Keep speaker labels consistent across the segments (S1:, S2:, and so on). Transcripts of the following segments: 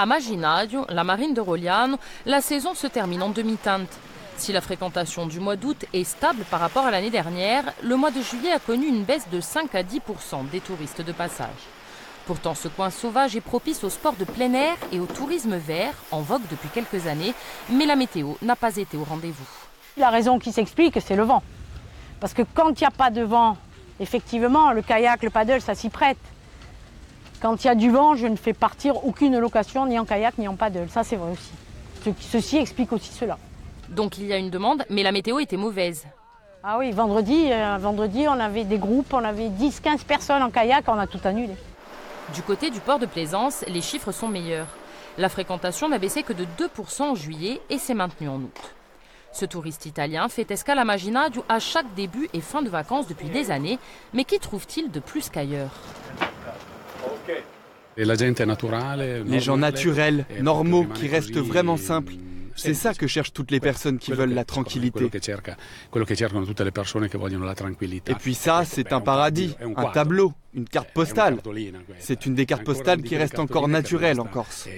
S1: À Maginadio, la marine de Rogliano, la saison se termine en demi-teinte. Si la fréquentation du mois d'août est stable par rapport à l'année dernière, le mois de juillet a connu une baisse de 5 à 10% des touristes de passage. Pourtant, ce coin sauvage est propice au sport de plein air et au tourisme vert, en vogue depuis quelques années, mais la météo n'a pas été au rendez-vous.
S2: La raison qui s'explique, c'est le vent. Parce que quand il n'y a pas de vent, effectivement, le kayak, le paddle, ça s'y prête. Quand il y a du vent, je ne fais partir aucune location, ni en kayak, ni en paddle. Ça, c'est vrai aussi. Ceci explique aussi cela.
S1: Donc il y a une demande, mais la météo était mauvaise.
S2: Ah oui, vendredi, euh, vendredi on avait des groupes, on avait 10-15 personnes en kayak, on a tout annulé.
S1: Du côté du port de Plaisance, les chiffres sont meilleurs. La fréquentation n'a baissé que de 2% en juillet et s'est maintenue en août. Ce touriste italien fait escale à Maginadio à chaque début et fin de vacances depuis des années, mais qu'y trouve-t-il de plus qu'ailleurs?
S3: Les gens naturels, normaux, qui restent vraiment simples. C'est ça que cherchent toutes les personnes qui veulent la tranquillité. Et puis ça, c'est un paradis, un tableau, une carte postale. C'est une des cartes postales qui reste encore naturelle en Corse.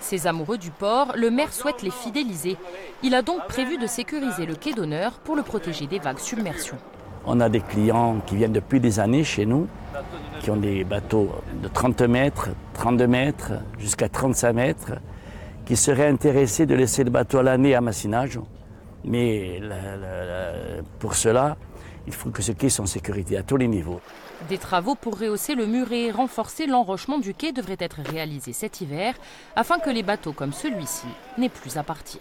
S1: Ces amoureux du port, le maire souhaite les fidéliser. Il a donc prévu de sécuriser le quai d'honneur pour le protéger des vagues submersion.
S4: On a des clients qui viennent depuis des années chez nous, qui ont des bateaux de 30 mètres, 32 mètres, jusqu'à 35 mètres, qui seraient intéressés de laisser le bateau à l'année à massinage. Mais pour cela, il faut que ce quai soit en sécurité à tous les niveaux.
S1: Des travaux pour rehausser le muret et renforcer l'enrochement du quai devraient être réalisés cet hiver afin que les bateaux comme celui-ci n'aient plus à partir.